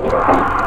Wow.